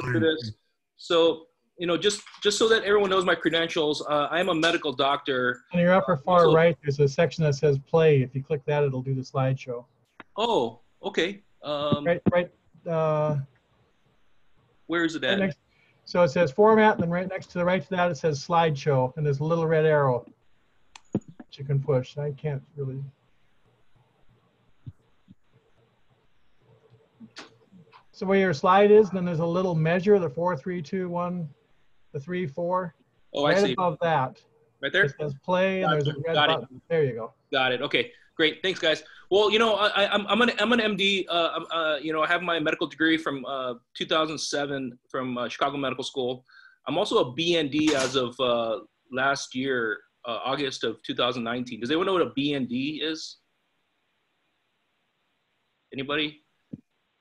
for this. So, you know, just just so that everyone knows my credentials, uh, I am a medical doctor. On your upper far right, there's a section that says play. If you click that, it'll do the slideshow. Oh, okay. Um, Right, right, uh, where is it right at? next, so it says format, and then right next to the right to that, it says slideshow, and there's a little red arrow that you can push. I can't really. So where your slide is, then there's a little measure, the four, three, two, one, the three, four. Oh, I Right see. above that, Right there. it says play, and there's a red Got it. There you go. Got it. Okay, great. Thanks, guys. Well, you know, I, I- I'm I'm an I'm an MD. Uh, I'm, uh, you know, I have my medical degree from uh, 2007 from uh, Chicago Medical School. I'm also a BND as of uh, last year, uh, August of 2019. Does anyone know what a BND is? Anybody?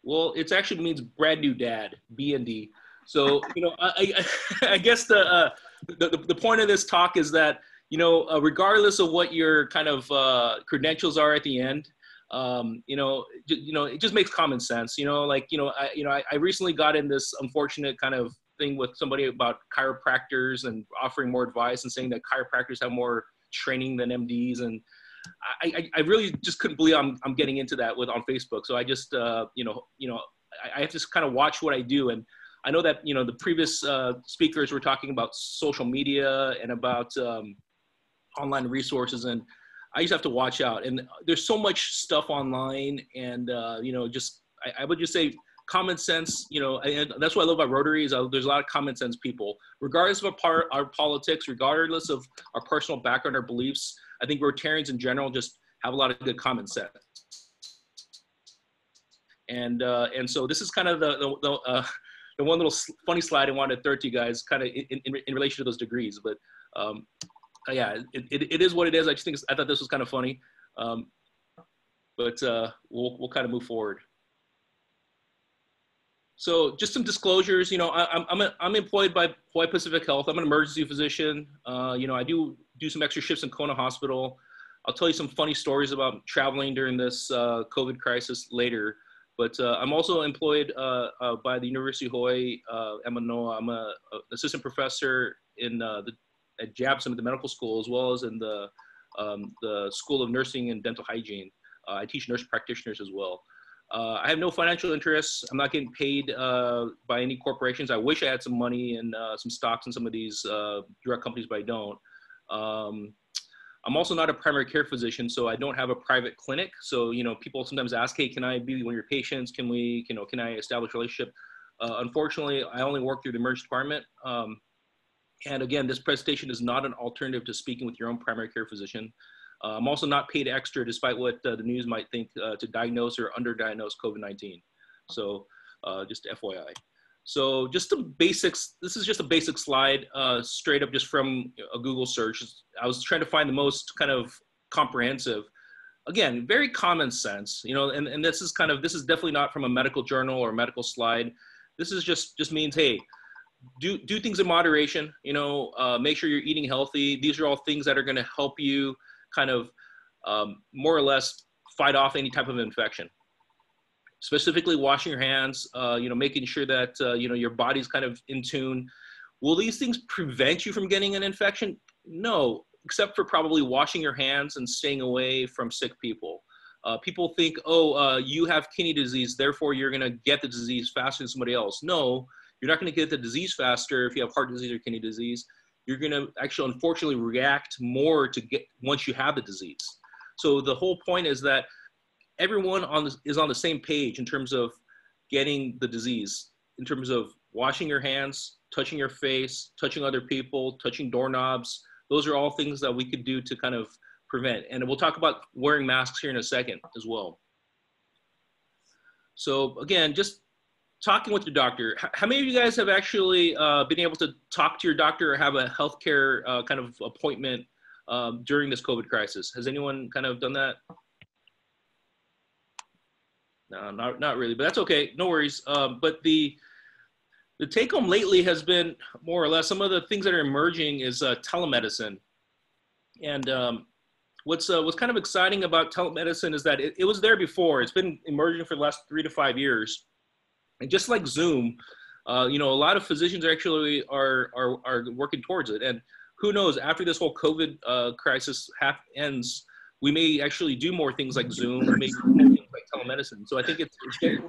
Well, it actually means brand new dad, BND. So, you know, I, I, I guess the, uh, the the the point of this talk is that you know, uh, regardless of what your kind of uh, credentials are at the end, um, you know, you know, it just makes common sense. You know, like you know, I, you know, I, I recently got in this unfortunate kind of thing with somebody about chiropractors and offering more advice and saying that chiropractors have more training than MDs, and I, I, I really just couldn't believe I'm, I'm getting into that with on Facebook. So I just, uh, you know, you know, I, I have to kind of watch what I do and. I know that you know the previous uh, speakers were talking about social media and about um, online resources and i just have to watch out and there's so much stuff online and uh, you know just I, I would just say common sense you know and that's what i love about rotary is uh, there's a lot of common sense people regardless of our, our politics regardless of our personal background or beliefs i think rotarians in general just have a lot of good common sense and uh, and so this is kind of the the, the, uh, the one little funny slide I wanted to throw to you guys, kind of in, in, in relation to those degrees. But um, uh, yeah, it, it, it is what it is. I just think I thought this was kind of funny. Um, but uh, we'll we'll kind of move forward. So just some disclosures. You know, I, I'm I'm, a, I'm employed by Hawaii Pacific Health. I'm an emergency physician. Uh, you know, I do do some extra shifts in Kona Hospital. I'll tell you some funny stories about traveling during this uh, COVID crisis later. But uh, I'm also employed uh, uh, by the University of Hawaii uh, at Manoa. I'm a, a assistant professor in uh, the at JABSOM at the medical school, as well as in the um, the School of Nursing and Dental Hygiene. Uh, I teach nurse practitioners as well. Uh, I have no financial interests. I'm not getting paid uh, by any corporations. I wish I had some money and uh, some stocks in some of these uh, drug companies, but I don't. Um, I'm also not a primary care physician, so I don't have a private clinic. So, you know, people sometimes ask, hey, can I be one of your patients? Can we, you know, can I establish a relationship? Uh, unfortunately, I only work through the emergency department. Um, and again, this presentation is not an alternative to speaking with your own primary care physician. Uh, I'm also not paid extra, despite what uh, the news might think, uh, to diagnose or underdiagnose COVID-19. So uh, just FYI. So just the basics, this is just a basic slide, uh, straight up just from a Google search. I was trying to find the most kind of comprehensive. Again, very common sense, you know, and, and this is kind of, this is definitely not from a medical journal or medical slide. This is just, just means, hey, do, do things in moderation, you know, uh, make sure you're eating healthy. These are all things that are gonna help you kind of um, more or less fight off any type of infection specifically washing your hands, uh, you know, making sure that, uh, you know, your body's kind of in tune. Will these things prevent you from getting an infection? No, except for probably washing your hands and staying away from sick people. Uh, people think, oh, uh, you have kidney disease, therefore you're going to get the disease faster than somebody else. No, you're not going to get the disease faster if you have heart disease or kidney disease. You're going to actually, unfortunately, react more to get once you have the disease. So the whole point is that everyone on the, is on the same page in terms of getting the disease, in terms of washing your hands, touching your face, touching other people, touching doorknobs. Those are all things that we could do to kind of prevent. And we'll talk about wearing masks here in a second as well. So again, just talking with your doctor. How many of you guys have actually uh, been able to talk to your doctor or have a healthcare uh, kind of appointment um, during this COVID crisis? Has anyone kind of done that? No, not, not really, but that's okay. No worries. Um, but the the take home lately has been more or less some of the things that are emerging is uh, telemedicine. And um, what's uh, what's kind of exciting about telemedicine is that it, it was there before. It's been emerging for the last three to five years. And just like Zoom, uh, you know, a lot of physicians actually are, are, are working towards it. And who knows, after this whole COVID uh, crisis half ends, we may actually do more things like Zoom, telemedicine. So I think it's, it's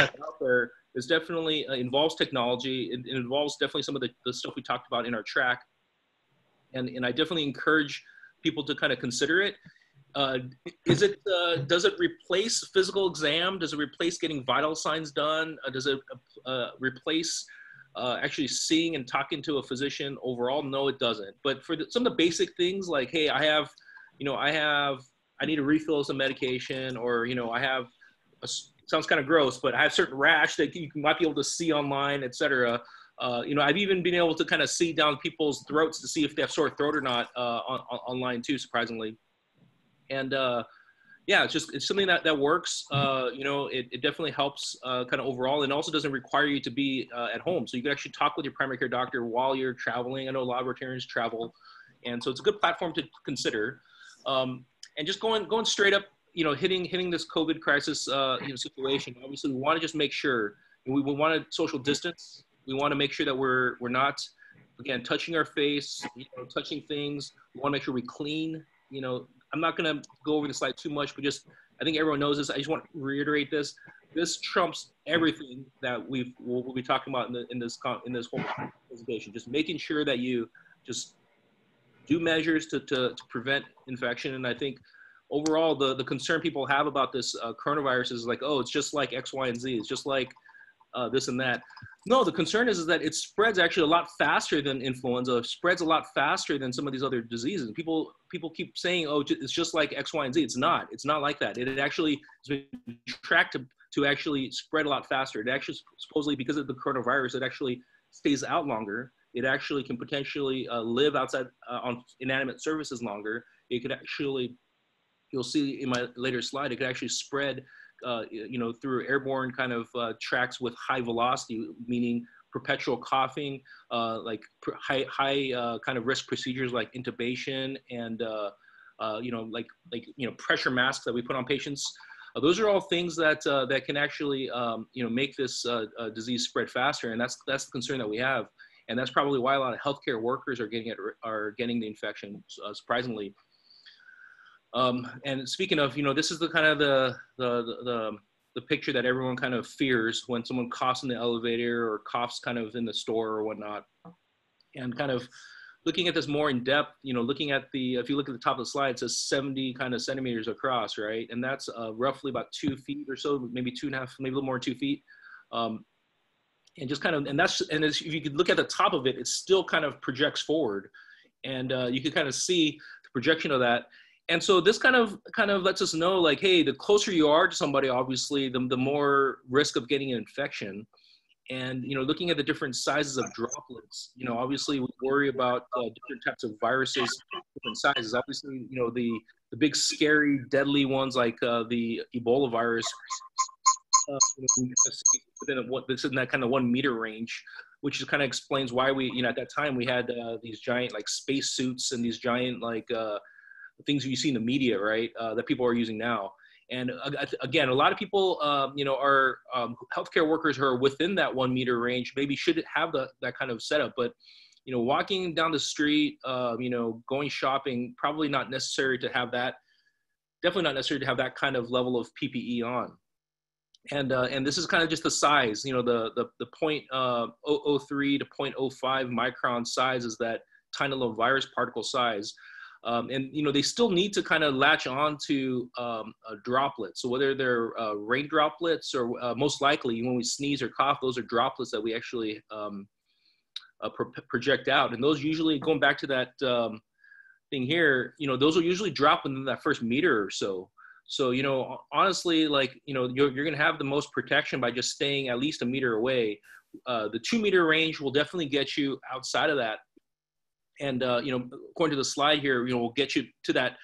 out definitely uh, involves technology. It, it, involves definitely some of the, the stuff we talked about in our track. And, and I definitely encourage people to kind of consider it. Uh, is it uh, does it replace physical exam? Does it replace getting vital signs done? Uh, does it uh, replace uh, actually seeing and talking to a physician overall? No, it doesn't. But for the, some of the basic things like, hey, I have, you know, I have, I need to refill some medication, or you know, I have, a, sounds kind of gross, but I have certain rash that you might be able to see online, etc. Uh, you know, I've even been able to kind of see down people's throats to see if they have sore throat or not uh, on, on, online too, surprisingly. And uh, yeah, it's just it's something that that works. Uh, you know, it, it definitely helps uh, kind of overall, and also doesn't require you to be uh, at home. So you can actually talk with your primary care doctor while you're traveling. I know a lot of Rotarians travel, and so it's a good platform to consider. Um, and just going going straight up, you know, hitting hitting this COVID crisis uh, you know, situation. Obviously, we want to just make sure we, we want to social distance. We want to make sure that we're we're not again touching our face, you know, touching things. We want to make sure we clean. You know, I'm not going to go over the slide too much, but just I think everyone knows this. I just want to reiterate this. This trumps everything that we've we'll, we'll be talking about in, the, in this in this whole presentation. Just making sure that you just do measures to, to, to prevent infection. And I think overall, the, the concern people have about this uh, coronavirus is like, oh, it's just like X, Y, and Z. It's just like uh, this and that. No, the concern is, is that it spreads actually a lot faster than influenza. It spreads a lot faster than some of these other diseases. People people keep saying, oh, it's just like X, Y, and Z. It's not. It's not like that. It actually has been tracked to, to actually spread a lot faster. It actually supposedly because of the coronavirus, it actually stays out longer. It actually can potentially uh, live outside uh, on inanimate surfaces longer. It could actually, you'll see in my later slide, it could actually spread uh, you know, through airborne kind of uh, tracks with high velocity, meaning perpetual coughing, uh, like high, high uh, kind of risk procedures like intubation and, uh, uh, you know, like, like, you know, pressure masks that we put on patients. those are all things that, that can actually, um, you know, make this disease spread faster. And that's, that's the concern that we have. And that's probably why a lot of healthcare workers are getting it, are getting the infection, surprisingly. Um, and speaking of, you know, this is the kind of the, the, the, the, picture that everyone kind of fears when someone coughs in the elevator or coughs kind of in the store or whatnot. And kind of looking at this more in depth, you know, looking at the, if you look at the top of the slide, it says 70 kind of centimeters across, right? And that's uh, roughly about two feet or so, maybe two and a half, maybe a little more than two feet. Um, and just kind of, and that's, and if you could look at the top of it, it still kind of projects forward. And uh, you can kind of see the projection of that. And so this kind of kind of lets us know like hey the closer you are to somebody obviously the, the more risk of getting an infection. And you know looking at the different sizes of droplets you know obviously we worry about uh, different types of viruses different sizes. Obviously you know the the big scary deadly ones like uh, the ebola virus uh, within what this in that kind of one meter range which is kind of explains why we you know at that time we had uh, these giant like space suits and these giant like uh, things you see in the media, right, uh, that people are using now. And again, a lot of people, um, you know, are um, healthcare workers who are within that one meter range, maybe shouldn't have the, that kind of setup. But, you know, walking down the street, uh, you know, going shopping, probably not necessary to have that, definitely not necessary to have that kind of level of PPE on. And, uh, and this is kind of just the size, you know, the, the, the point, uh, 003 to 0.05 micron size is that tiny little virus particle size. Um, and you know they still need to kind of latch on to um, droplets. So whether they're uh, rain droplets or uh, most likely when we sneeze or cough, those are droplets that we actually um, uh, pro project out. And those usually going back to that um, thing here, you know, those will usually drop within that first meter or so. So you know, honestly, like you know, you're, you're going to have the most protection by just staying at least a meter away. Uh, the two meter range will definitely get you outside of that and uh, you know, according to the slide here, you know, we'll get you to that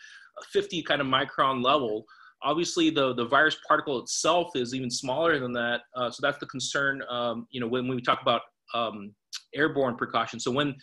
50 kind of micron level. Obviously, the the virus particle itself is even smaller than that, uh, so that's the concern. Um, you know, when, when we talk about um, airborne precautions. So when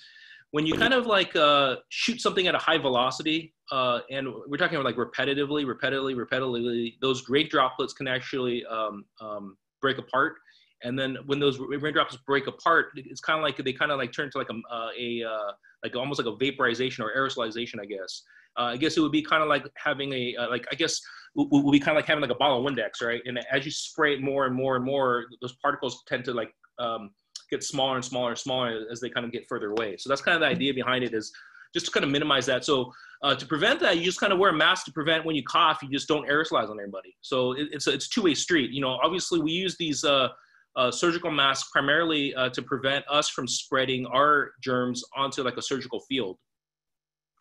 when you kind of like uh, shoot something at a high velocity, uh, and we're talking about like repetitively, repetitively, repetitively, those great droplets can actually um, um, break apart And then when those raindrops break apart, it's kind of like they kind of like turn to like a, uh, a uh, like almost like a vaporization or aerosolization, I guess. Uh, I guess it would be kind of like having a uh, like I guess would we'll be kind of like having like a bottle of Windex, right? And as you spray it more and more and more, those particles tend to like um, get smaller and smaller and smaller as they kind of get further away. So that's kind of the idea behind it is just to kind of minimize that. So uh, to prevent that, you just kind of wear a mask to prevent when you cough, you just don't aerosolize on everybody. So it, it's a, it's two-way street. You know, obviously we use these uh, uh, surgical masks primarily uh, to prevent us from spreading our germs onto like a surgical field.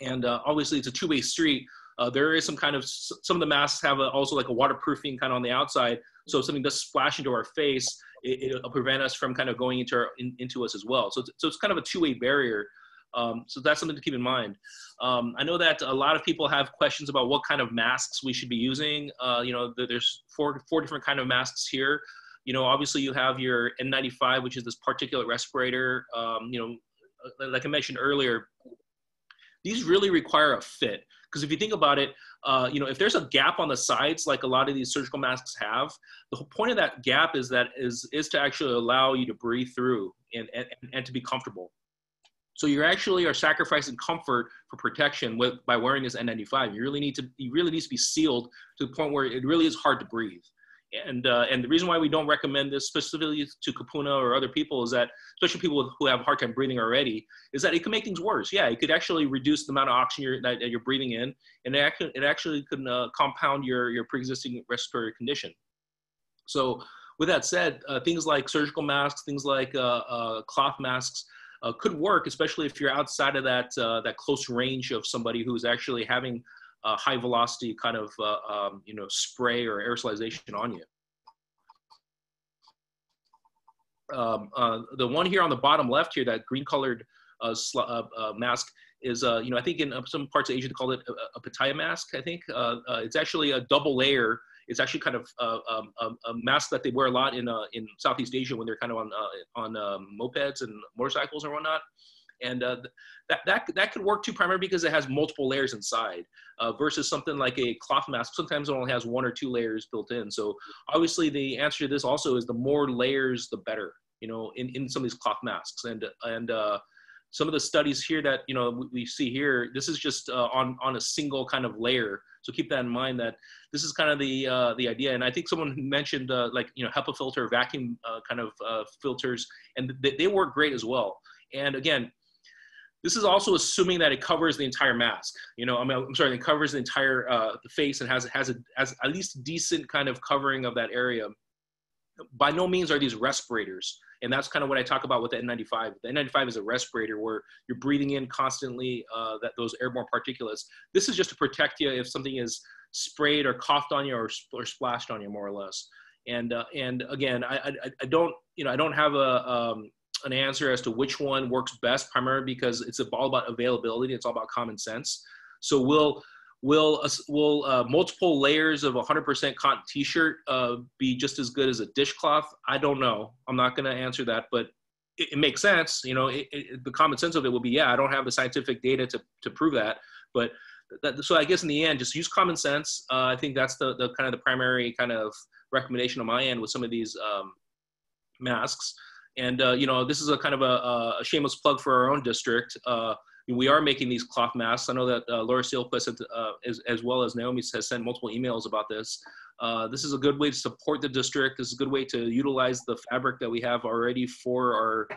And uh, obviously it's a two-way street. Uh, there is some kind of some of the masks have a, also like a waterproofing kind of on the outside. So if something does splash into our face, it, will prevent us from kind of going into our, in, into us as well. So it's, so it's kind of a two-way barrier. Um, so that's something to keep in mind. Um, I know that a lot of people have questions about what kind of masks we should be using. Uh, you know, there's four four different kind of masks here. You know, obviously you have your N95, which is this particulate respirator. Um, you know, uh, like I mentioned earlier, these really require a fit. Because if you think about it, uh, you know, if there's a gap on the sides, like a lot of these surgical masks have, the whole point of that gap is that is is to actually allow you to breathe through and and, and to be comfortable. So you actually are sacrificing comfort for protection with by wearing this N95. You really need to you really needs to be sealed to the point where it really is hard to breathe. And uh, and the reason why we don't recommend this specifically to Kupuna or other people is that, especially people who have a hard time breathing already, is that it can make things worse. Yeah, it could actually reduce the amount of oxygen you're, that, you're breathing in, and it actually it actually can uh, compound your your pre-existing respiratory condition. So with that said, uh, things like surgical masks, things like uh, uh, cloth masks, uh, could work, especially if you're outside of that uh, that close range of somebody who's actually having a high velocity kind of uh, um, you know spray or aerosolization on you. Um, uh, the one here on the bottom left here, that green colored uh, uh, mask is, you know, I think in some parts of Asia they call it a, a Pattaya mask. I think it's actually a double layer it's actually kind of uh, um, a, a, mask that they wear a lot in uh, in Southeast Asia when they're kind of on uh, on um, mopeds and motorcycles and whatnot. And uh, that, that, that could work too, primarily because it has multiple layers inside uh, versus something like a cloth mask. Sometimes it only has one or two layers built in. So obviously the answer to this also is the more layers, the better, you know, in, in some of these cloth masks. And, and uh, some of the studies here that, you know, we, see here, this is just uh, on, on a single kind of layer. So keep that in mind that this is kind of the uh, the idea. And I think someone mentioned uh, like you know HEPA filter, vacuum uh, kind of uh, filters, and they, they work great as well. And again, this is also assuming that it covers the entire mask. You know, I mean, I'm sorry, it covers the entire uh, the face and has has a has at least decent kind of covering of that area. By no means are these respirators, and that's kind of what I talk about with the N95. The N95 is a respirator where you're breathing in constantly uh, that those airborne particulates. This is just to protect you if something is sprayed or coughed on you or, or splashed on you, more or less. And uh, and again, I, I, I don't you know I don't have a um, an answer as to which one works best, primarily because it's all about availability. It's all about common sense. So will will uh, will uh, multiple layers of 100% cotton t-shirt uh, be just as good as a dishcloth? I don't know. I'm not going to answer that, but it, it, makes sense. You know, it, it, the common sense of it will be, yeah, I don't have the scientific data to to prove that, but that, so I guess in the end, just use common sense. Uh, I think that's the the kind of the primary kind of recommendation on my end with some of these um, masks. And uh, you know, this is a kind of a, a shameless plug for our own district. We are making these cloth masks. I know that uh, Laura Sealquist, uh, as, as well as Naomi, has sent multiple emails about this. Uh, this is a good way to support the district. This is a good way to utilize the fabric that we have already for our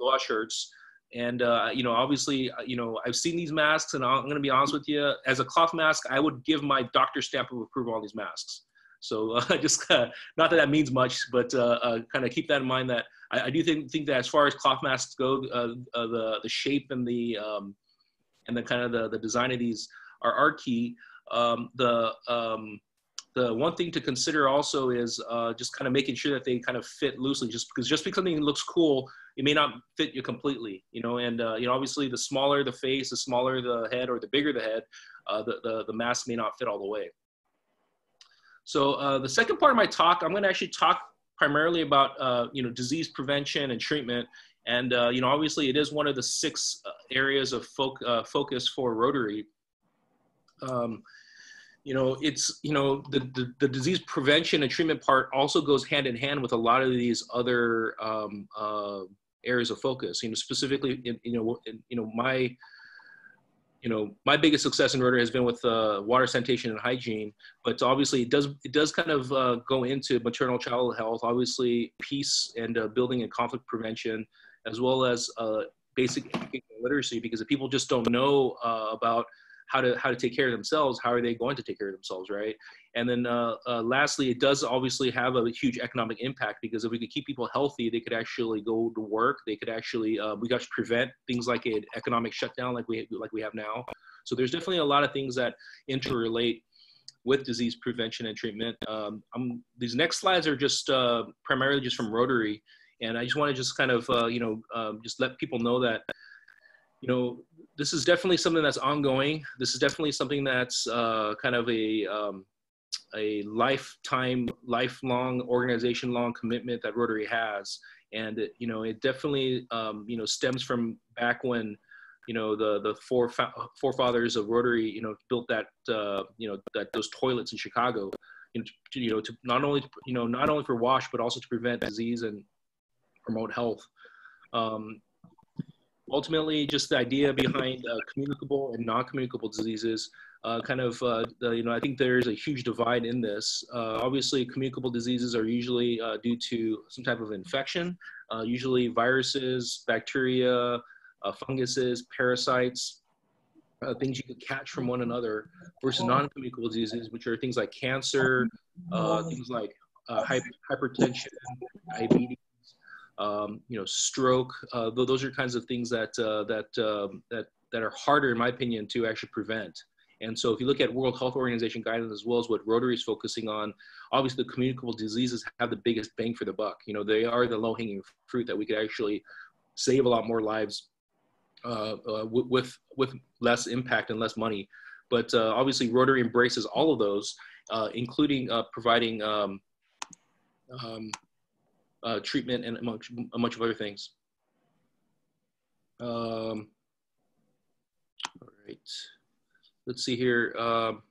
law shirts. And uh, you know, obviously, uh, you know, I've seen these masks, and I'm going to be honest with you. As a cloth mask, I would give my doctor stamp of approval on these masks. So uh, just uh, not that that means much, but uh, uh kind of keep that in mind. That I, I, do think think that as far as cloth masks go, uh, uh, the the shape and the um, and the kind of the, the design of these are are key. Um, the um, the one thing to consider also is just kind of making sure that they kind of fit loosely. Just because just because something looks cool, it may not fit you completely. You know, and you know obviously the smaller the face, the smaller the head, or the bigger the head, the, the the mask may not fit all the way. So uh, the second part of my talk, I'm going to actually talk primarily about uh, you know disease prevention and treatment. And uh, you know, obviously, it is one of the six uh, areas of fo uh, focus for Rotary. Um, you know, it's, you know, the, the, the, disease prevention and treatment part also goes hand in hand with a lot of these other um, uh, areas of focus, you know, specifically, in, you know, in, you know, my, you know, my biggest success in Rotary has been with uh, water sanitation and hygiene, but obviously it does it does kind of uh, go into maternal child health, obviously peace and uh, building and conflict prevention, as well as uh, basic literacy. Because if people just don't know uh, about how to how to take care of themselves how are they going to take care of themselves right? And then uh, uh, lastly it does obviously have a huge economic impact because if we could keep people healthy they could actually go to work. They could actually uh, we got to prevent things like an economic shutdown like we like we have now. So there's definitely a lot of things that interrelate with disease prevention and treatment. Um, these next slides are just uh, primarily just from rotary. And i just want to just kind of uh, you know um, just let people know that you know, this is definitely something that's ongoing. This is definitely something that's uh, kind of a um, a lifetime, lifelong, organization-long commitment that Rotary has, and it, you know, it definitely um, you know stems from back when you know the the four forefathers of Rotary you know built that uh, you know that those toilets in Chicago, you know, to, you know to not only you know not only for wash but also to prevent disease and promote health. Um, ultimately just the idea behind uh, communicable and non-communicable diseases uh, kind of uh, the, you know i think there's a huge divide in this. Uh, obviously communicable diseases are usually uh, due to some type of infection. Uh, usually viruses bacteria funguses parasites things you could catch from one another versus non-communicable diseases which are things like cancer things like hypertension diabetes um, you know, stroke. Uh, those are kinds of things that uh, that um, that that are harder, in my opinion, to actually prevent. And so, if you look at World Health Organization guidance as well as what Rotary is focusing on, obviously the communicable diseases have the biggest bang for the buck. You know, they are the low-hanging fruit that we could actually save a lot more lives uh, uh, with with less impact and less money. But uh, obviously, Rotary embraces all of those, uh, including providing um, um, uh, treatment, and among a bunch of other things. Um, all right, let's see here. Um,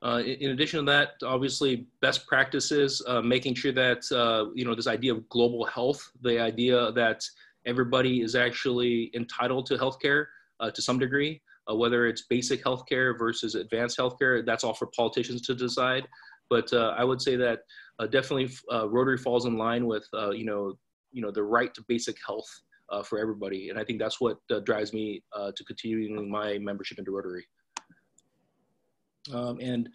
uh, in, in, addition to that, obviously, best practices, uh, making sure that, uh, you know, this idea of global health, the idea that everybody is actually entitled to healthcare uh, to some degree, uh, whether it's basic healthcare versus advanced healthcare, that's all for politicians to decide. But uh, I would say that uh, definitely uh, Rotary falls in line with uh, you know you know the right to basic health uh, for everybody, and I think that's what uh, drives me to continuing my membership into Rotary. Um, and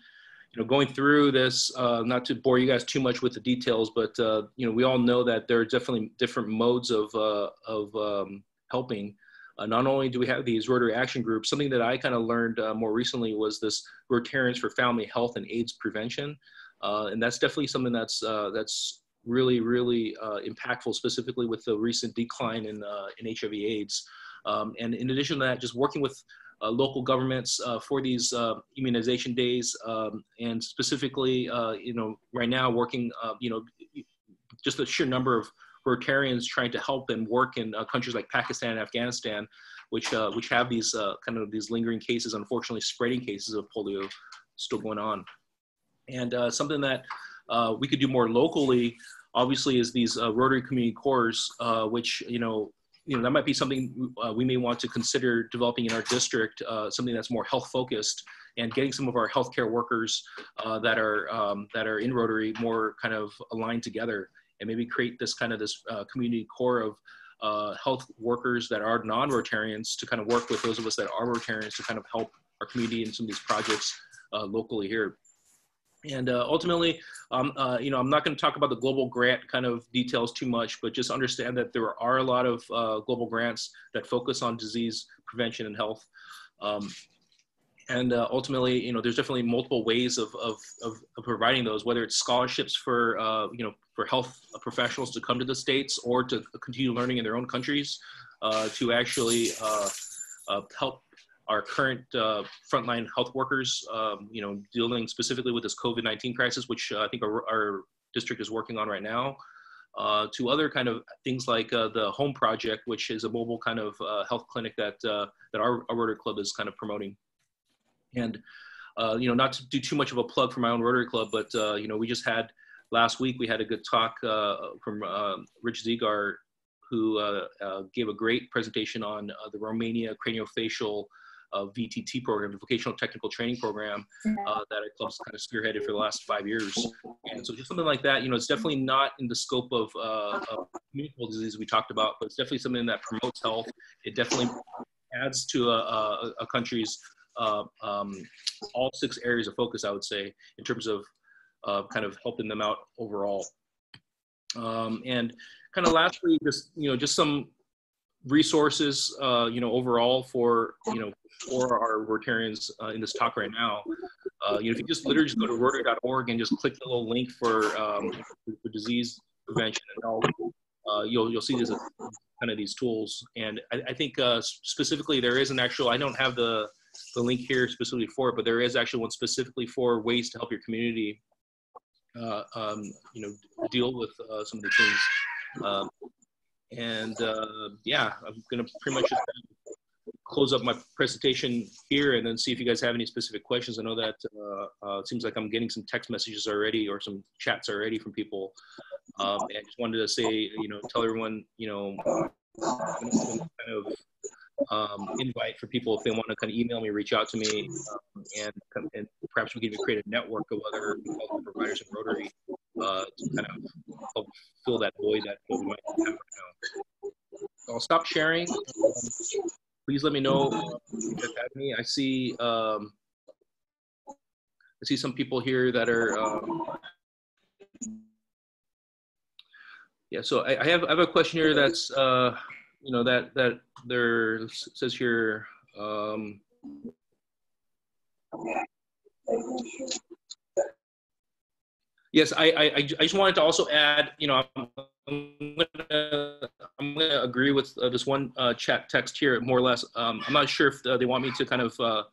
you know, going through this, not to bore you guys too much with the details, but you know, we all know that there are definitely different modes of of um, helping. Uh, not only do we have these Rotary action groups, something that I kind of learned uh, more recently was this Rotarians for Family Health and AIDS Prevention. Uh, and that's definitely something that's uh, that's really really uh, impactful, specifically with the recent decline in uh, in HIV/AIDS. Um, and in addition to that, just working with uh, local governments uh, for these immunization days, um, and specifically, you know, right now working, you know, just the sheer number of Rotarians trying to help and work in countries like Pakistan and Afghanistan, which which have these kind of these lingering cases, unfortunately, spreading cases of polio still going on. And uh, something that uh, we could do more locally, obviously, is these uh, Rotary Community Corps, uh, which, you know, you know, that might be something uh, we may want to consider developing in our district, uh, something that's more health focused and getting some of our healthcare workers that are um, that are in Rotary more kind of aligned together and maybe create this kind of this community corps of uh, health workers that are non-Rotarians to kind of work with those of us that are Rotarians to kind of help our community in some of these projects uh, locally here. And uh, ultimately, um, uh, you know, I'm not going to talk about the global grant kind of details too much, but just understand that there are a lot of uh, global grants that focus on disease prevention and health. Um, and uh, ultimately, you know, there's definitely multiple ways of, of, of, of providing those, whether it's scholarships for, uh, you know, for health professionals to come to the States or to continue learning in their own countries uh, to actually help our current uh, frontline health workers, um, you know, dealing specifically with this COVID-19 crisis, which uh, I think our, our, district is working on right now, uh, to other kind of things like uh, the Home Project, which is a mobile kind of uh, health clinic that uh, that our, our Rotary Club is kind of promoting. And you know, not to do too much of a plug for my own Rotary Club, but you know, we just had last week we had a good talk from Rich Ziegart, who gave a great presentation on the Romania craniofacial VTT program, the vocational technical training program that our club's kind of spearheaded for the last five years. And so just something like that, you know, it's definitely not in the scope of, of communicable disease we talked about, but it's definitely something that promotes health. It definitely adds to a, a, a country's uh, um, all six areas of focus, I would say, in terms of uh, kind of helping them out overall. Um, and kind of lastly, just you know, just some resources, uh, you know, overall for you know for our Rotarians uh, in this talk right now. Uh, you know, if you just literally just go to Rotary.org and just click the little link for um, for disease prevention and health, uh, you'll you'll see these kind of these tools. And I, I think specifically there is an actual. I don't have the the link here specifically for it, but there is actually one specifically for ways to help your community, uh, um, you know, deal with uh, some of the things. Um, and uh, yeah, I'm gonna pretty much close up my presentation here and then see if you guys have any specific questions. I know that uh, uh, it seems like I'm getting some text messages already or some chats already from people. Um, and I just wanted to say, you know, tell everyone, you know, kind of um, invite for people if they want to kind of email me, reach out to me, um, and, and perhaps we can even create a network of other providers in Rotary uh, to kind of help fill that void that we might have right now. I'll stop sharing. Um, please let me know. I see um, I see some people here that are. Um, yeah, so I, I, have I have a question here that's uh, you know that that there says here um, yes I, I i just wanted to also add you know i'm, gonna i'm gonna agree with uh, this one uh, chat text here more or less um, i'm not sure if uh, they want me to kind of uh,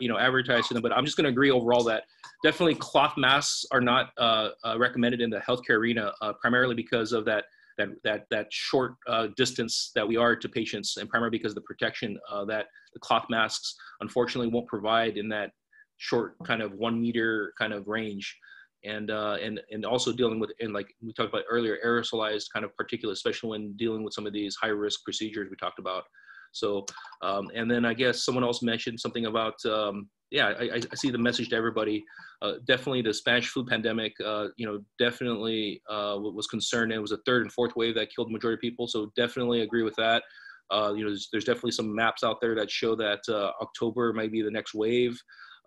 you know advertise to them but i'm just going to agree overall that definitely cloth masks are not uh, uh, recommended in the healthcare arena primarily because of that that that that short distance that we are to patients, and primarily because of the protection that the cloth masks unfortunately won't provide in that short kind of one meter kind of range. And, uh, and, and also dealing with, and like we talked about earlier, aerosolized kind of particulates, especially when dealing with some of these high risk procedures we talked about. So, um, and then I guess someone else mentioned something about um, yeah, I, I, see the message to everybody. Uh, definitely, the Spanish flu pandemic, uh, you know, definitely uh, was concerned. It was a third and fourth wave that killed the majority of people. So definitely agree with that. Uh, you know, there's, there's, definitely some maps out there that show that uh, October might be the next wave.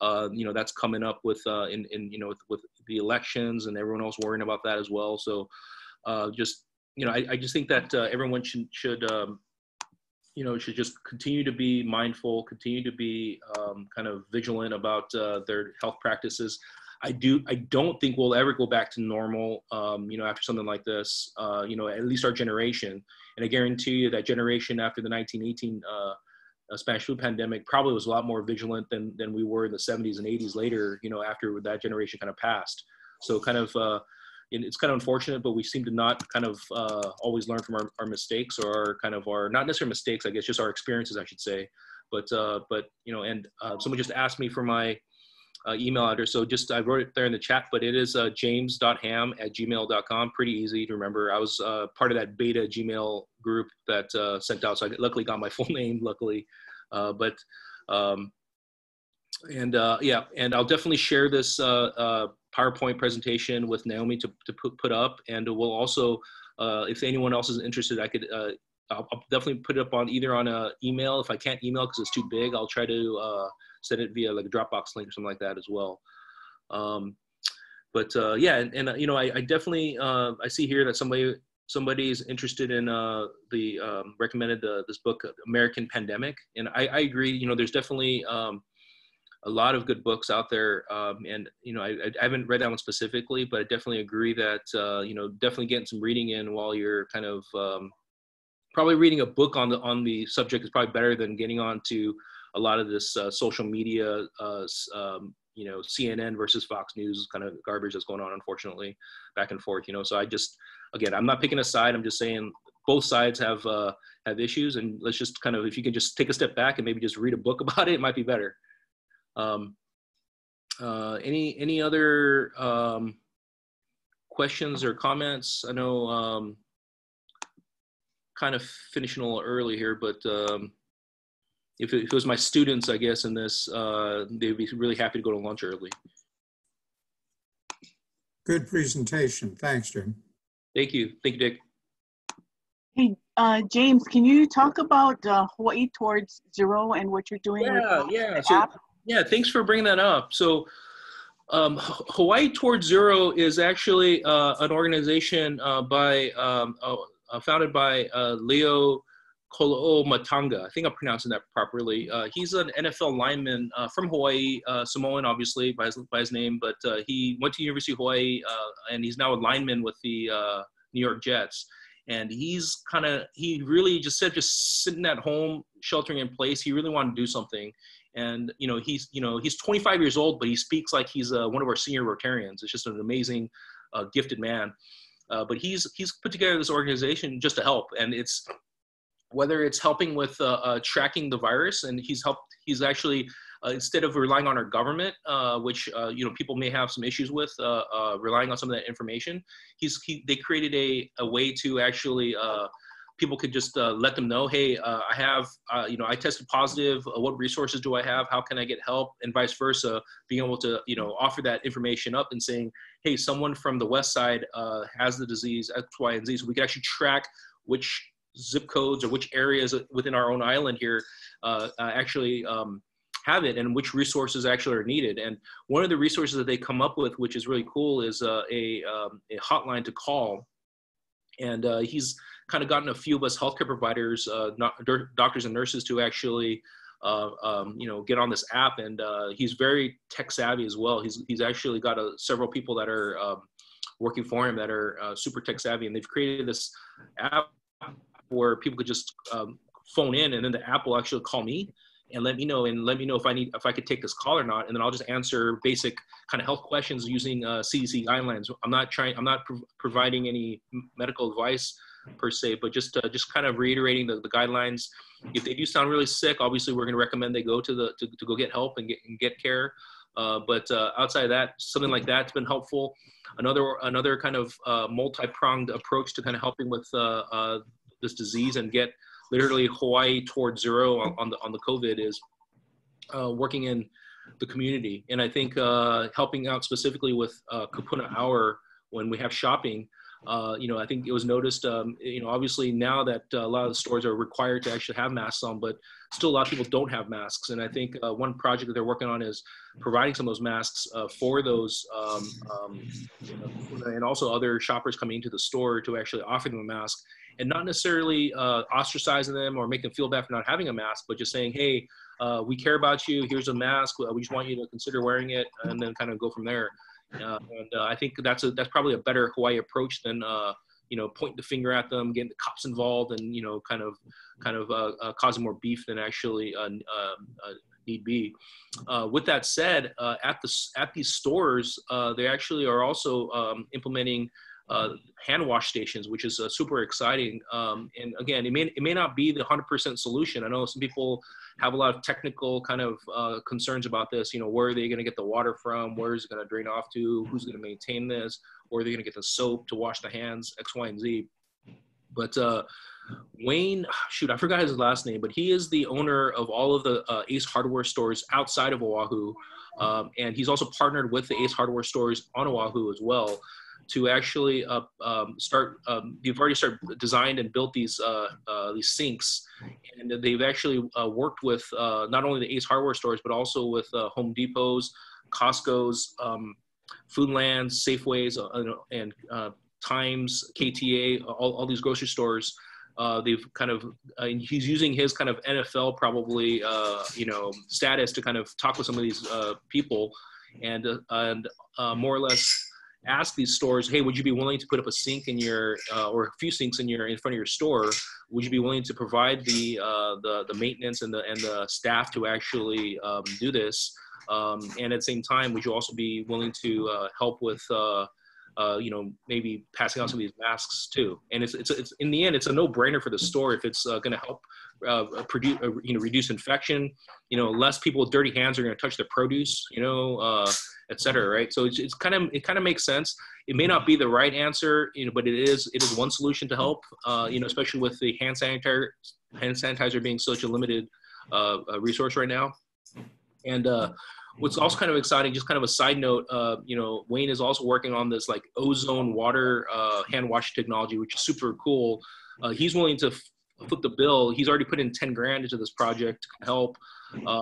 Uh, you know, that's coming up with in, in you know with, with, the elections and everyone else worrying about that as well. So just you know, I, I just think that everyone should should um, you know should just continue to be mindful continue to be um, kind of vigilant about uh, their health practices i do i don't think we'll ever go back to normal um, you know after something like this uh, you know at least our generation and i guarantee you that generation after the 1918 uh, uh, spanish flu pandemic probably was a lot more vigilant than than we were in the 70s and 80s later you know after that generation kind of passed so kind of uh, it's kind of unfortunate, but we seem to not kind of uh, always learn from our, our mistakes or our kind of our not necessarily mistakes, I guess, just our experiences, I should say. But uh, but you know, and uh, someone just asked me for my uh, email address, so just I wrote it there in the chat, but it is uh, james.ham at gmail.com. Pretty easy to remember. I was uh, part of that beta Gmail group that uh, sent out, so I luckily got my full name, luckily. Uh, but um, and uh, yeah, and I'll definitely share this uh, PowerPoint presentation with Naomi to, to put, put up. And we'll also, if anyone else is interested, I could, I'll, I'll, definitely put it up on either on a email. If I can't email because it's too big, I'll try to send it via like a Dropbox link or something like that as well. Um, but uh, yeah, and, and uh, you know, I, I definitely, uh, I see here that somebody, somebody is interested in the um, recommended the, this book, American Pandemic. And I, I agree, you know, there's definitely, um, a lot of good books out there. Um, and, you know, I, I, haven't read that one specifically, but I definitely agree that, uh, you know, definitely getting some reading in while you're kind of um, probably reading a book on the, on the subject is probably better than getting on to a lot of this uh, social media, uh, um, you know, CNN versus Fox News kind of garbage that's going on, unfortunately, back and forth, you know. So I just, again, I'm not picking a side. I'm just saying both sides have uh, have issues, and let's just kind of, if you can just take a step back and maybe just read a book about it, it might be better. Um, uh, any any other um, questions or comments? I know um, kind of finishing a little early here, but um, if, it, if, it, was my students, I guess in this, uh, they'd be really happy to go to lunch early. Good presentation. Thanks, Jim. Thank you. Thank you, Dick. Hey, uh, James, can you talk about uh, Hawaii Towards Zero and what you're doing? Yeah, yeah. So, yeah, thanks for bringing that up. So, um, Hawaii Towards Zero is actually uh, an organization uh, by um, uh, uh, founded by Leo Koloamatangi. I think I'm pronouncing that properly. he's an NFL lineman from Hawaii, Samoan, obviously by his, by his name, but he went to University of Hawaii and he's now a lineman with the New York Jets and he's kind of he really just said just sitting at home sheltering in place he really wanted to do something and you know he's you know he's 25 years old but he speaks like he's uh, one of our senior rotarians it's just an amazing uh, gifted man uh, but he's he's put together this organization just to help and it's whether it's helping with uh, uh, tracking the virus and he's helped he's actually uh, instead of relying on our government, uh, which uh, you know people may have some issues with uh, relying on some of that information, he's he, they created a, a way to actually people could just let them know, hey, I have you know I tested positive. what resources do I have? How can I get help? And vice versa, being able to you know offer that information up and saying, hey, someone from the west side has the disease X, Y, and Z, so we can actually track which zip codes or which areas within our own island here uh, actually um, have it and which resources actually are needed. And one of the resources that they come up with, which is really cool, is uh, a, um, a hotline to call. And uh, he's kind of gotten a few of us healthcare providers, uh, not, doctors and nurses, to actually, uh, um, you know, get on this app. And uh, he's very tech savvy as well. He's he's actually got a, several people that are um, working for him that are uh, super tech savvy, and they've created this app where people could just um, phone in, and then the app will actually call me and let me know and let me know if I need if I could take this call or not, and then I'll just answer basic kind of health questions using uh, CDC guidelines. I'm not trying, I'm not pro- providing any medical advice per se, but just uh, just kind of reiterating the, the guidelines. If they do sound really sick, obviously we're going to recommend they go to the to, to go get help and get and get care. Uh, but uh, outside of that, something like that's been helpful. Another another kind of uh, multi-pronged approach to kind of helping with uh, uh, this disease and get literally Hawaii towards zero on, on the on the COVID is uh, working in the community, and I think uh, helping out specifically with uh, Kupuna Hour when we have shopping. Uh, you know, I think it was noticed. Um, you know, obviously now that uh, a lot of the stores are required to actually have masks on, but still a lot of people don't have masks. And I think uh, one project that they're working on is providing some of those masks uh, for those, um, um, you know, and also other shoppers coming into the store to actually offer them a mask and not necessarily uh, ostracizing them or make them feel bad for not having a mask, but just saying, hey, uh, we care about you. Here's a mask. We just want you to consider wearing it, and then kind of go from there. Uh, and uh, I think that's a that's probably a better Hawaii approach than uh, you know pointing the finger at them, getting the cops involved, and you know kind of kind of uh, causing more beef than actually need be. Uh, with that said, uh, at the at these stores, uh, they actually are also um, implementing uh, hand wash stations, which is uh, super exciting. Um, and again, it may, it may not be the 100% solution. I know some people have a lot of technical kind of uh, concerns about this. You know, where are they going to get the water from? Where is it going to drain off to? Who's going to maintain this? Or are they going to get the soap to wash the hands? X, Y, and Z. But uh, Wayne, shoot, I forgot his last name, but he is the owner of all of the uh, Ace Hardware stores outside of Oahu. Um, and he's also partnered with the Ace Hardware stores on Oahu as well to actually uh, um, start. Um, you've already started designed and built these uh, uh, these sinks, and they've actually uh, worked with uh, not only the Ace Hardware stores but also with uh, Home Depots, Costco's, um, Foodlands, Safeways, and Times, KTA, all, all these grocery stores. they've kind of he's using his kind of NFL probably you know status to kind of talk with some of these people and and more or less ask these stores, hey, would you be willing to put up a sink in your uh, or a few sinks in your in front of your store? Would you be willing to provide the uh, the the maintenance and the and the staff to actually um, do this? Um, and at the same time, would you also be willing to uh, help with uh, uh, you know, maybe passing out some of these masks too. And it's, it's, it's in the end, it's a no brainer for the store if it's uh, going to help uh, produce, uh, you know, reduce infection. You know, less people with dirty hands are going to touch the produce. You know, uh, et cetera. Right. So it's, it's kind of it kind of makes sense. It may not be the right answer, you know, but it is it is one solution to help. Uh, you know, especially with the hand sanitizer hand sanitizer being such a limited uh, resource right now. And uh, what's also kind of exciting, just kind of a side note, uh, you know, Wayne is also working on this like ozone water uh, hand wash technology, which is super cool. Uh, he's willing to foot the bill. He's already put in 10 grand into this project to help. Uh,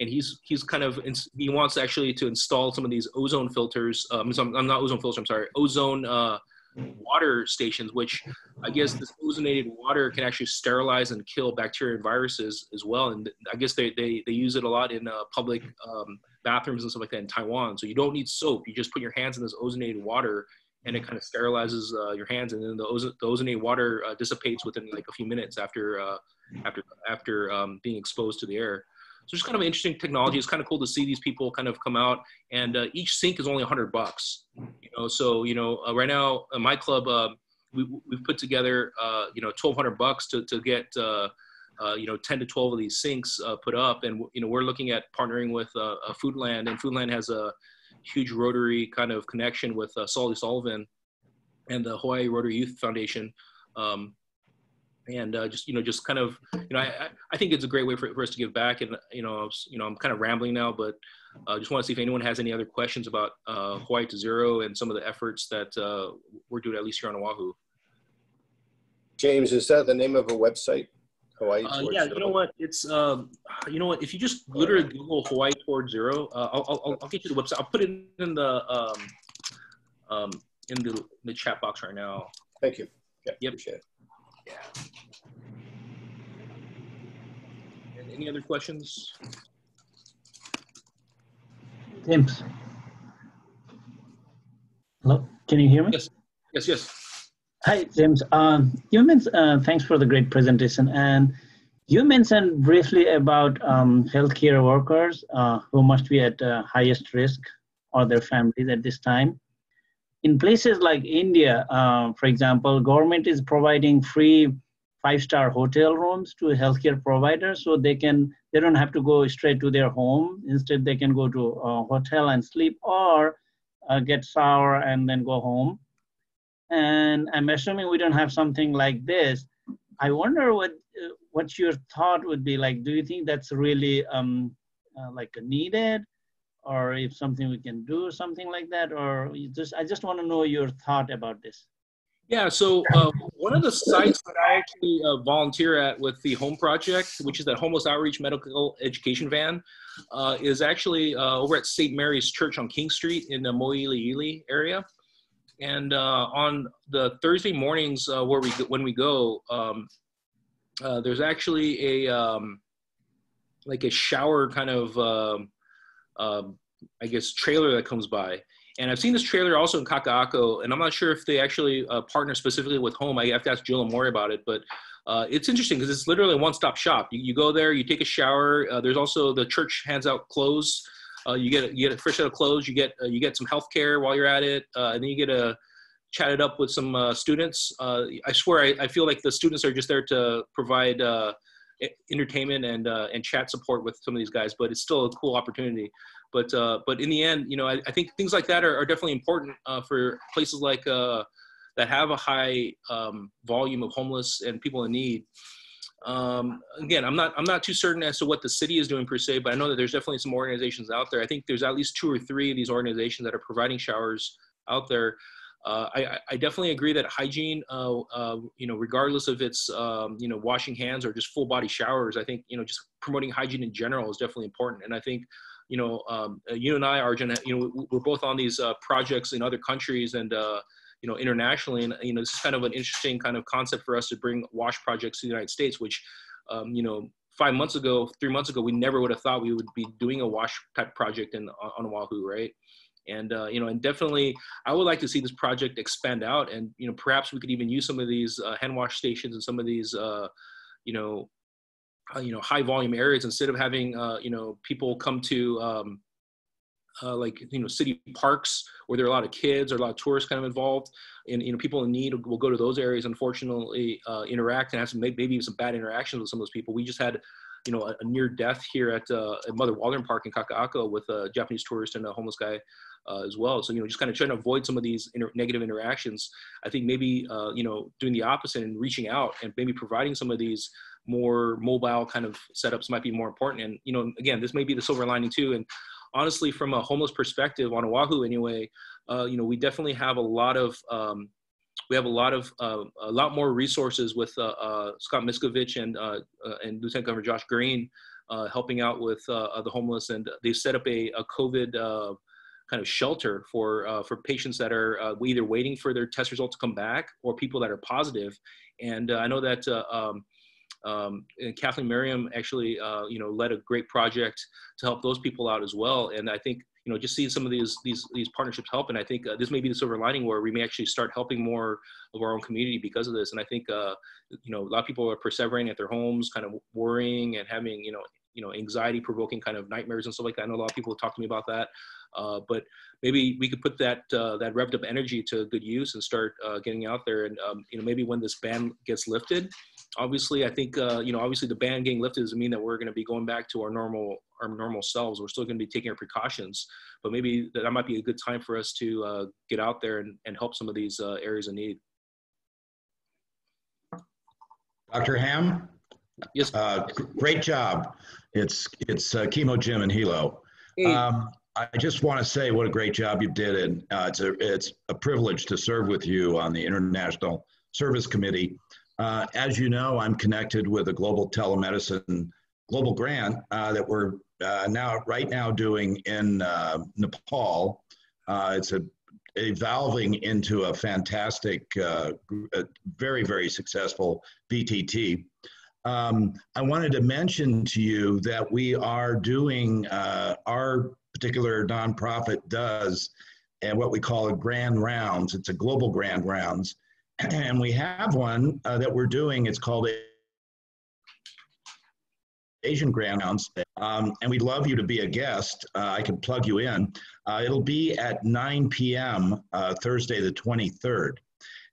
and he's he's kind of he wants actually to install some of these ozone filters. Um, I'm not ozone filters. I'm sorry, ozone uh, water stations, which I guess this ozonated water can actually sterilize and kill bacteria and viruses as well. And I guess they, they, they use it a lot in uh, public um, bathrooms and stuff like that in Taiwan. So you don't need soap. You just put your hands in this ozonated water and it kind of sterilizes uh, your hands. And then the, the ozonated water uh, dissipates within like a few minutes after, uh, after, after um, being exposed to the air. So it's kind of interesting technology. It's kind of cool to see these people kind of come out, and uh, each sink is only 100 bucks. You know, so you know, uh, right now uh, my club, uh, we, we've put together, uh, you know, 1,200 bucks to to get. You know, 10 to 12 of these sinks put up, and you know, we're looking at partnering with Foodland, and Foodland has a huge Rotary kind of connection with Solly Sullivan and the Hawaii Rotary Youth Foundation. Um, and uh, just you know just kind of you know I, I think it's a great way for, for us to give back and you know you know I'm kind of rambling now but I uh, just want to see if anyone has any other questions about uh, Hawaii to Zero and some of the efforts that uh, we're doing at least here on Oahu. James, is that the name of a website? Hawaii uh, yeah, Zero? you know what? It's um, you know what? If you just literally Google Hawaii toward Zero, uh, I'll, I'll, I'll get you the website. I'll put it in the um, um, in the, the chat box right now. Thank you. Yeah, yep. Appreciate it. Yeah. Any other questions? James. Hello, can you hear me? Yes, yes, yes. Hi, James. Um, you mentioned, uh, thanks for the great presentation. And you mentioned briefly about um, healthcare workers uh, who must be at uh, highest risk or their families at this time in places like India, uh, for example, government is providing free five-star hotel rooms to healthcare providers, so they can they don't have to go straight to their home. Instead, they can go to a hotel and sleep, or uh, get shower and then go home. And I'm assuming we don't have something like this. I wonder what uh, what your thought would be like. Do you think that's really um, uh, like needed? Or if something we can do something like that or just i just want to know your thought about this. Yeah so uh, one of the sites that i actually uh, volunteer at with the home project which is that homeless outreach medical education van uh, is actually uh, over at st mary's church on king street in the moiliili area. And uh, on the thursday mornings uh, where we when we go um, there's actually a um, like a shower kind of um, I guess, trailer that comes by. And I've seen this trailer also in Kaka'ako, and I'm not sure if they actually uh, partner specifically with Home. I have to ask Jill Omori about it, but uh, it's interesting because it's literally a one-stop shop. You, you, go there, you take a shower. Uh, there's also the church hands out clothes. Uh, you get you get a fresh set of clothes. You get uh, you get some health care while you're at it, uh, and then you get a chatted up with some students. I swear, I, I, feel like the students are just there to provide entertainment and uh, and chat support with some of these guys, but it's still a cool opportunity. But uh, but in the end, you know, I, I think things like that are, are definitely important uh, for places like uh, that have a high um, volume of homeless and people in need. Um, again, I'm not I'm not too certain as to what the city is doing per se, but I know that there's definitely some organizations out there. I think there's at least two or three of these organizations that are providing showers out there uh, I, I, definitely agree that hygiene, uh, uh, you know, regardless of it's, um, you know, washing hands or just full body showers, I think, you know, just promoting hygiene in general is definitely important. And I think, you know, um, uh, you and I, Arjun, you know, we're both on these uh, projects in other countries and, you know, internationally. And, you know, this is kind of an interesting kind of concept for us to bring wash projects to the United States, which, um, you know, five months ago, three months ago, we never would have thought we would be doing a wash type project in on Oahu, right? And uh, you know and definitely i would like to see this project expand out and you know perhaps we could even use some of these uh, hand wash stations and some of these uh, you know uh, you know high volume areas instead of having uh, you know people come to um, uh, like you know city parks where there are a lot of kids or a lot of tourists kind of involved and you know people in need will go to those areas unfortunately interact and have some maybe some bad interactions with some of those people. We just had you know a, a near death here at, uh, at mother waldron park in kaka'ako with a japanese tourist and a homeless guy uh, as well. So you know just kind of trying to avoid some of these inter- negative interactions. I think maybe uh, you know doing the opposite and reaching out and maybe providing some of these more mobile kind of setups might be more important. And you know again this may be the silver lining too. And honestly, from a homeless perspective on Oahu anyway, uh, you know, we definitely have a lot of um, we have a lot of uh, a lot more resources with uh, uh Scott Miscovich and uh, uh, and Lieutenant Governor Josh Green helping out with the homeless, and they set up a, a COVID kind of shelter for for patients that are either waiting for their test results to come back or people that are positive. And I know that um, um, and Kathleen Merriam actually, uh, you know, led a great project to help those people out as well. And I think, you know, just seeing some of these these these partnerships help, and I think uh, this may be the silver lining where we may actually start helping more of our own community because of this. And I think, uh, you know, a lot of people are perseverating at their homes, kind of worrying and having, you know, you know, anxiety provoking kind of nightmares and stuff like that. I know a lot of people have talked to me about that. Uh, but maybe we could put that uh, that revved up energy to good use and start uh, getting out there. And um, you know, maybe when this ban gets lifted, obviously, I think uh, you know, obviously the ban getting lifted doesn't mean that we're going to be going back to our normal our normal selves. We're still going to be taking our precautions, but maybe that might be a good time for us to uh, get out there and, and help some of these uh, areas in need. Dr. Ham? Yes. Uh, great job. It's it's uh, Kimo Jim and Hilo. Um, I just want to say what a great job you did, and uh, it's a it's a privilege to serve with you on the International Service Committee. Uh, as you know, I'm connected with a global telemedicine global grant uh, that we're uh, now right now doing in uh, Nepal. Uh, it's a evolving into a fantastic, very very successful VTT. Um, I wanted to mention to you that we are doing our particular nonprofit does and what we call a grand rounds. It's a global grand rounds. And we have one uh, that we're doing. It's called Asian Grand Rounds. Um, and we'd love you to be a guest. Uh, I can plug you in. Uh, it'll be at 9 p.m. Uh, Thursday, the 23rd.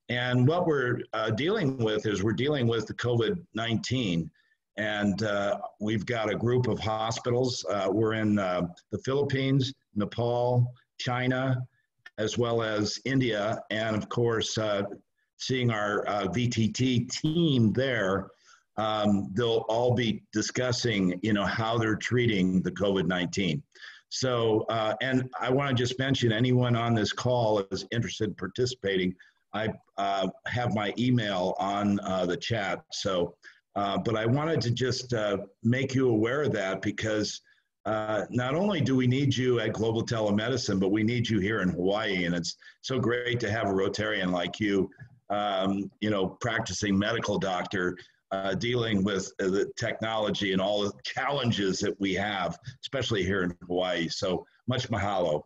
And what we're uh, dealing with is we're dealing with the COVID 19 and uh, we've got a group of hospitals. Uh, we're in uh, the Philippines, Nepal, China, as well as India, and of course, uh, seeing our uh, VTT team there. Um, they'll all be discussing, you know, how they're treating the COVID-19. So, and I want to just mention anyone on this call is interested in participating. I have my email on the chat. So uh, but I wanted to just uh, make you aware of that because uh, not only do we need you at Global Telemedicine, but we need you here in Hawaii. And it's so great to have a Rotarian like you, um, you know, practicing medical doctor, uh, dealing with uh, the technology and all the challenges that we have, especially here in Hawaii. So much mahalo.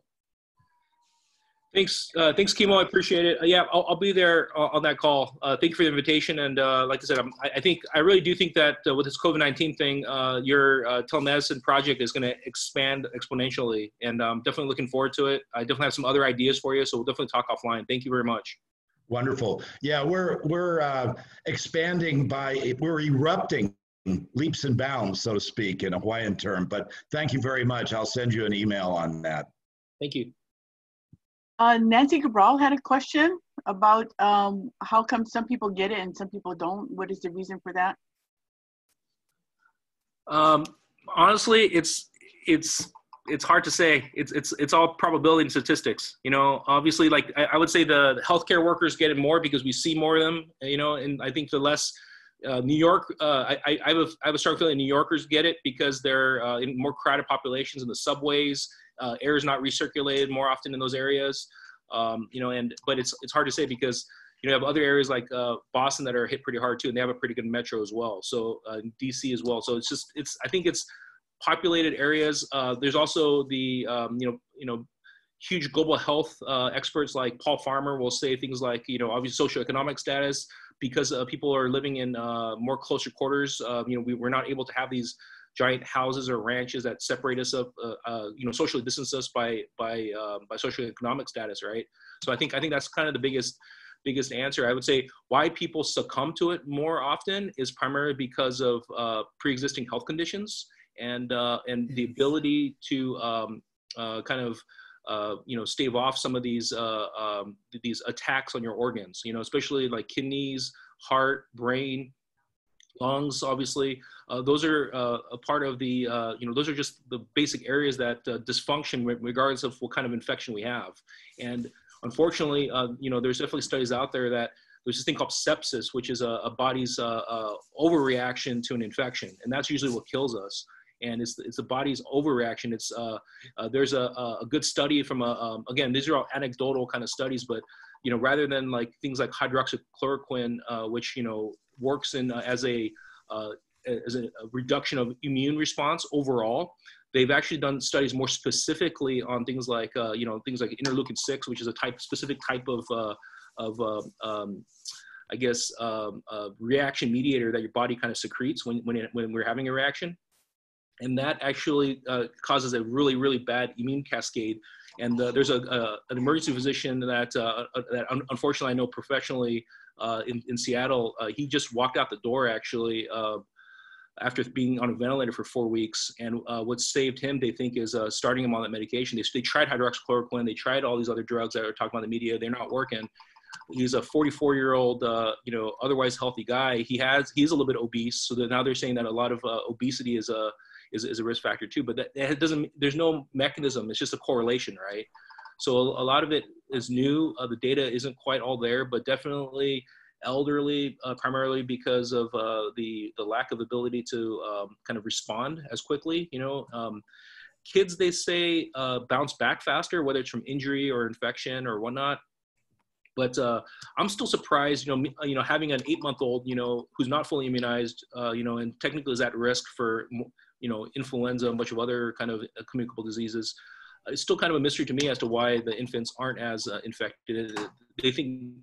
Thanks, uh, thanks, Kimo. I appreciate it. Uh, yeah, I'll, I'll, be there uh, on that call. Uh, thank you for the invitation. And uh, like I said, I, I think I really do think that uh, with this COVID nineteen thing, your telemedicine project is going to expand exponentially, and I'm definitely looking forward to it. I definitely have some other ideas for you, so we'll definitely talk offline. Thank you very much. Wonderful. Yeah, we're we're expanding by we're erupting leaps and bounds, so to speak, in a Hawaiian term. But thank you very much. I'll send you an email on that. Thank you. Uh, Nancy Cabral had a question about um, how come some people get it and some people don't. What is the reason for that? Um, honestly, it's it's it's hard to say. It's it's it's all probability and statistics. You know, obviously, like I, I would say the healthcare workers get it more because we see more of them. You know, and I think the less uh, New York, uh, I, I, have a, I have a strong feeling New Yorkers get it because they're uh, in more crowded populations in the subways uh, air is not recirculated more often in those areas. Um, you know, and but it's it's hard to say because you know you have other areas like uh, Boston that are hit pretty hard too, and they have a pretty good metro as well. So uh, DC as well. So it's just it's I think it's populated areas. Uh, there's also the um, you know you know huge global health uh, experts like Paul Farmer will say things like, you know, obviously socioeconomic status, because uh, people are living in uh, more closer quarters. Uh, you know, we, we're not able to have these giant houses or ranches that separate us up, uh, uh, you know, socially distance us by by uh, by socioeconomic status, right? So I think I think that's kind of the biggest biggest answer. I would say why people succumb to it more often is primarily because of uh, pre-existing health conditions and uh, and the ability to um, uh, kind of uh, you know stave off some of these uh, um, these attacks on your organs. You know, especially like kidneys, heart, brain, lungs. Obviously, uh, those are a part of the you know those are just the basic areas that dysfunction regardless of what kind of infection we have and unfortunately, uh, you know, there's definitely studies out there that there's this thing called sepsis, which is a, a body's uh, uh, overreaction to an infection, and that's usually what kills us. And it's, it's the body's overreaction. It's uh, uh, there's a, a good study from a um, again these are all anecdotal kind of studies, but you know rather than like things like hydroxychloroquine, uh, which you know works in as a as a reduction of immune response overall, They've actually done studies more specifically on things like, uh, you know, things like interleukin six, which is a type specific type of, uh, of uh, um, I guess, um, reaction mediator that your body kind of secretes when when, it, when we're having a reaction, and that actually uh, causes a really really bad immune cascade. And uh, there's a, a, an emergency physician that uh, that un unfortunately I know professionally in in Seattle. he just walked out the door actually after being on a ventilator for four weeks. And uh, what saved him, they think, is uh, starting him on that medication. They, they tried hydroxychloroquine, they tried all these other drugs that are talking about in the media. They're not working. He's a 44 year old, uh, you know, otherwise healthy guy. He has, he's a little bit obese. So now they're saying that a lot of uh, obesity is a, is, is a risk factor too. But that, that doesn't, there's no mechanism. It's just a correlation, right? So a, lot of it is new. Uh, the data isn't quite all there, but definitely elderly, uh, primarily because of uh, the the lack of ability to um, kind of respond as quickly. You know, um, kids they say uh, bounce back faster, whether it's from injury or infection or whatnot. But uh, I'm still surprised, you know, you know, having an eight-month-old, you know, who's not fully immunized, uh, you know, and technically is at risk for, you know, influenza and a bunch of other kind of uh, communicable diseases. It's still kind of a mystery to me as to why the infants aren't as infected. They think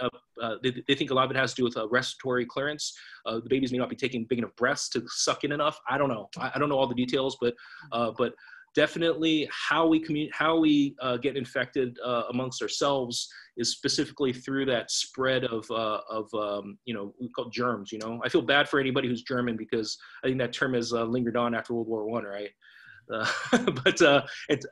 uh, uh, they, they, think a lot of it has to do with uh, respiratory clearance. Uh, the babies may not be taking big enough breaths to suck in enough. I don't know. I, I don't know all the details, but uh, but definitely how we commun- how we uh, get infected amongst ourselves is specifically through that spread of of um, you know we call germs. You know, I feel bad for anybody who's German because I think that term has lingered on after World War One, right? Uh, but uh,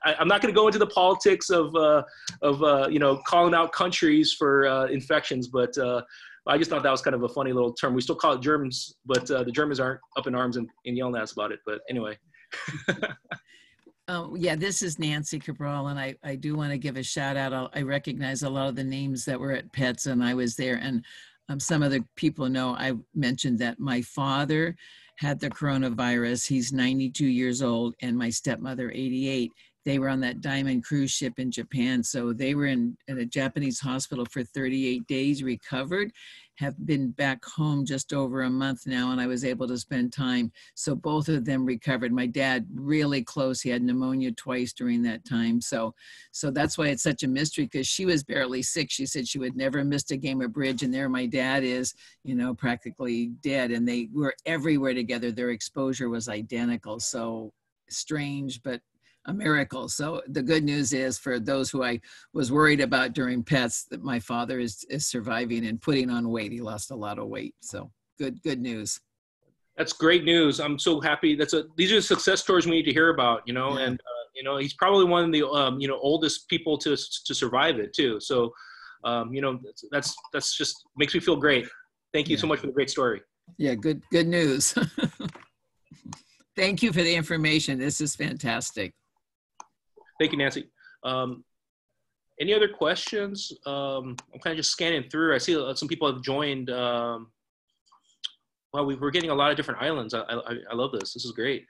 I, am not going to go into the politics of uh, of uh, you know calling out countries for uh, infections, but uh, I just thought that was kind of a funny little term. We still call it Germs, but the Germans aren't up in arms and, and yelling at us about it. But anyway. Oh, yeah, this is Nancy Cabral, and I, I do want to give a shout out. I recognize a lot of the names that were at PETS, and I was there. And um, some of the people know I mentioned that my father had the coronavirus. He's 92 years old, and my stepmother, 88. They were on that Diamond cruise ship in Japan. So they were in, in a Japanese hospital for 38 days, recovered, have been back home just over a month now, and I was able to spend time. So both of them recovered. My dad really close. He had pneumonia twice during that time. So, so that's why it's such a mystery because she was barely sick. She said she would never missed a game of bridge, and there my dad is, you know, practically dead. And they were everywhere together. Their exposure was identical. So strange, but a miracle. So the good news is for those who I was worried about during pets that my father is, is surviving and putting on weight. He lost a lot of weight. So good, good news. That's great news. I'm so happy. That's a, these are the success stories we need to hear about, you know, yeah. and, uh, you know, he's probably one of the, um, you know, oldest people to, to survive it too. So, um, you know, that's, that's, that's just makes me feel great. Thank you yeah. so much for the great story. Yeah. Good, good news. Thank you for the information. This is fantastic. Thank you, Nancy. Um, any other questions? Um, I'm kind of just scanning through. I see some people have joined. Um, well, we, are getting a lot of different islands. I, I, I love this. This is great.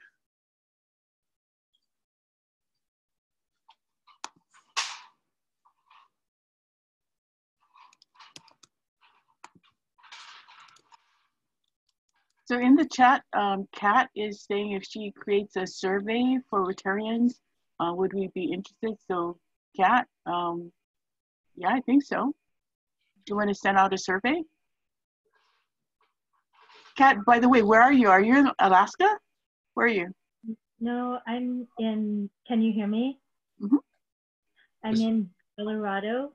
So in the chat, um, Kat is saying if she creates a survey for Rotarians, uh, would we be interested? So, Kat, um, yeah, I think so. Do you want to send out a survey? Kat, by the way, where are you? Are you in Alaska? Where are you? No, I'm in, can you hear me? Mhm. I'm in Colorado.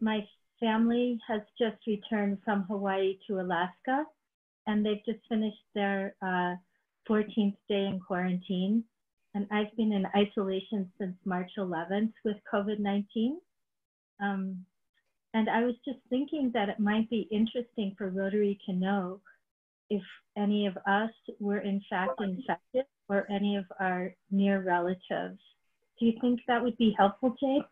My family has just returned from Hawaii to Alaska, and they've just finished their uh, 14th day in quarantine. And I've been in isolation since March 11th with COVID 19. Um, and I was just thinking that it might be interesting for Rotary to know if any of us were in fact infected or any of our near relatives. Do you think that would be helpful, Jake?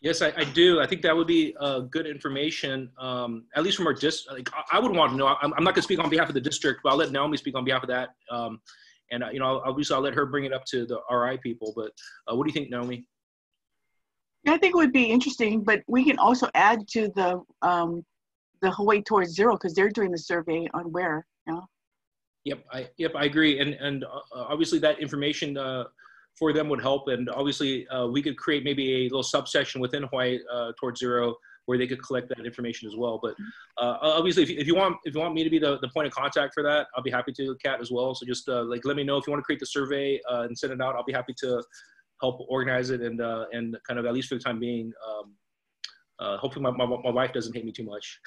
Yes, I, I do. I think that would be uh, good information, um, at least from our district. Like, I- I would want to know. I'm, I'm not going to speak on behalf of the district, but I'll let Naomi speak on behalf of that. Um, and, uh, you know, obviously I'll let her bring it up to the RI people. But uh, what do you think, Naomi? Yeah, I think it would be interesting, but we can also add to the um, the Hawaii Towards Zero because they're doing the survey on where. You know? Yep, I yep I agree, and and uh, obviously that information uh, for them would help, and obviously uh, we could create maybe a little subsection within Hawaii uh, towards zero where they could collect that information as well. But uh, obviously, if you, if you want if you want me to be the, the point of contact for that, I'll be happy to, Kat, as well. So just uh, like let me know if you want to create the survey uh, and send it out. I'll be happy to help organize it and uh, and kind of at least for the time being. Um, uh, hopefully, my, my, my wife doesn't hate me too much.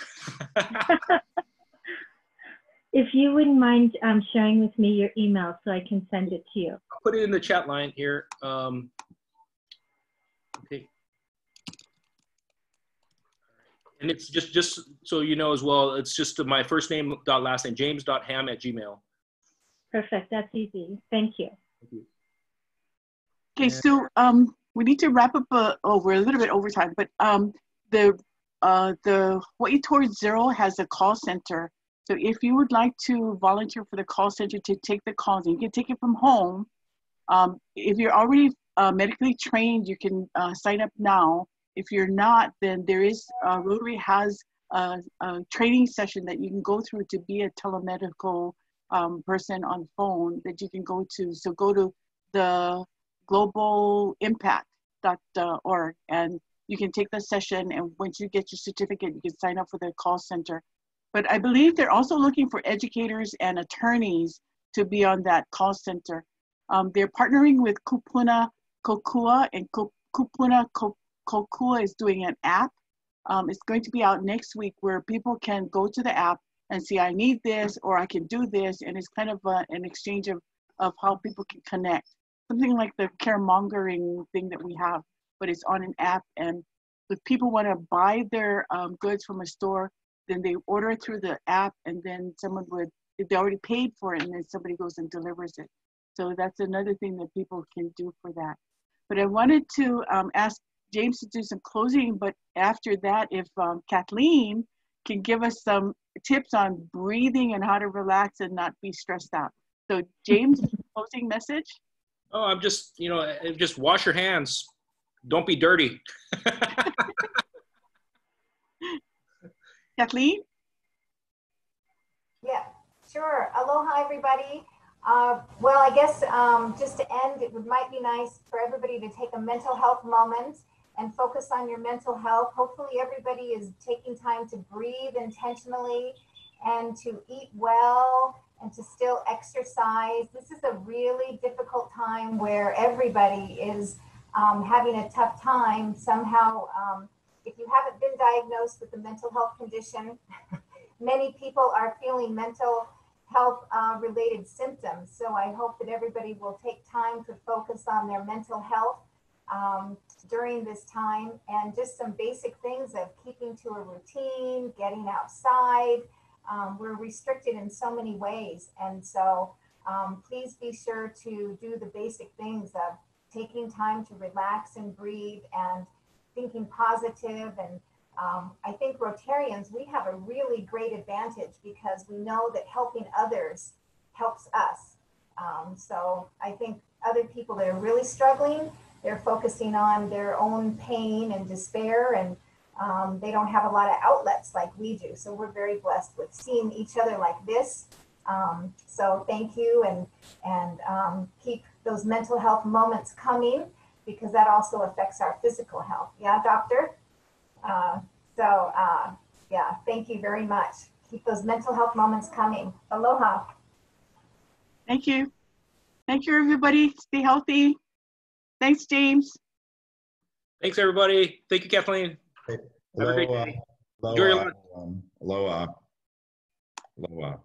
If you wouldn't mind um, sharing with me your email so I can send it to you. I'll put it in the chat line here. Um, okay. And it's just just so you know as well, it's just my first name dot last name, James dot ham at Gmail. Perfect. That's easy. Thank you. Okay, so um, we need to wrap up. Uh, oh, we're a little bit over time, but um, the uh, the Hawaii Towards Zero has a call center. So if you would like to volunteer for the call center to take the calls, and you can take it from home. Um, if you're already uh, medically trained, you can uh, sign up now. If you're not, then there is uh, Rotary has a, a training session that you can go through to be a telemedical um, person on phone that you can go to. So go to the globalimpact.org and you can take the session and once you get your certificate you can sign up for the call center but i believe they're also looking for educators and attorneys to be on that call center um, they're partnering with kupuna kokua and kupuna kokua is doing an app um, it's going to be out next week where people can go to the app and see i need this or i can do this and it's kind of a, an exchange of, of how people can connect something like the caremongering thing that we have, but it's on an app. And if people want to buy their um, goods from a store, then they order it through the app, and then someone would, they already paid for it, and then somebody goes and delivers it. So that's another thing that people can do for that. But I wanted to um, ask James to do some closing, but after that, if um, Kathleen can give us some tips on breathing and how to relax and not be stressed out. So James, closing message? Oh, I'm just, you know, just wash your hands. Don't be dirty. Kathleen? Yeah, sure. Aloha, everybody. Uh, well, I guess um, just to end, it would, might be nice for everybody to take a mental health moment and focus on your mental health. Hopefully, everybody is taking time to breathe intentionally and to eat well and to still exercise. This is a really difficult time where everybody is um, having a tough time. Somehow, um, if you haven't been diagnosed with a mental health condition, many people are feeling mental health uh, related symptoms. So I hope that everybody will take time to focus on their mental health um, during this time and just some basic things of keeping to a routine, getting outside, um, we're restricted in so many ways. And so um, please be sure to do the basic things of taking time to relax and breathe and thinking positive. And um, I think Rotarians, we have a really great advantage because we know that helping others helps us. Um, so I think other people that are really struggling, they're focusing on their own pain and despair and um, they don't have a lot of outlets like we do. So we're very blessed with seeing each other like this. Um, so thank you and, and um, keep those mental health moments coming because that also affects our physical health. Yeah, doctor? Uh, so uh, yeah, thank you very much. keep those mental health moments coming. Aloha. Thank you. Thank you, everybody. Stay healthy. Thanks, James. Thanks, everybody. Thank you, Kathleen. Have a great Aloha. day. Enjoy your Aloha. lunch. um, Aloha. Aloha.